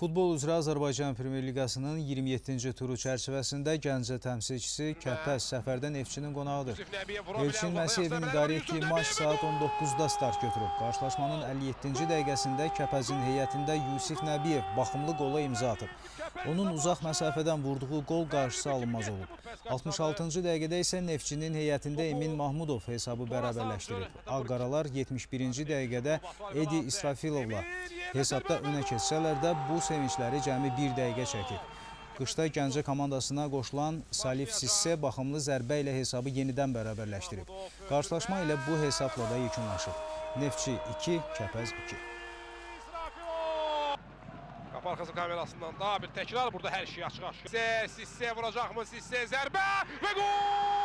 Futbol üzrə Azərbaycan Premyer Liqasının 27-ci turu çərçivəsində Gəncə təmsilçisi Kərpəz səfərdə Neftçinin qonağıdır. Elçin Məsiyevin idarə etdiyi maç saat 19-da start götürüb. Qarşılaşmanın 57-ci dəqiqəsində Kəpəzin heyətində Yusif Nəbiyev baxımlı qola imza atıb. Onun uzaq məsafədən vurduğu qol qarşısı alınmaz olub. 66-cı dəqiqədə isə Neftçinin heyətində Emin Mahmudov hesabı bərabərləşdirib. Ağqaralar 71-ci dəqiqədə Edi İsrafilovla hesabda önə keçsələr də bu sevincləri cəmi bir dəqiqə çəkib. Qışda Gəncə komandasına qoşulan Salif Sissə baxımlı zərbə ilə hesabı yenidən bərabərləşdirib. Qarşılaşma ilə bu hesabla da yekunlaşıb. Neftçi 2, Kəpəz 2. Qapı arxası kamerasından daha bir təkrar burada hər şey açıq-aşkar. Sissə, Sissə vuracaqmı? Sissə zərbə və gol!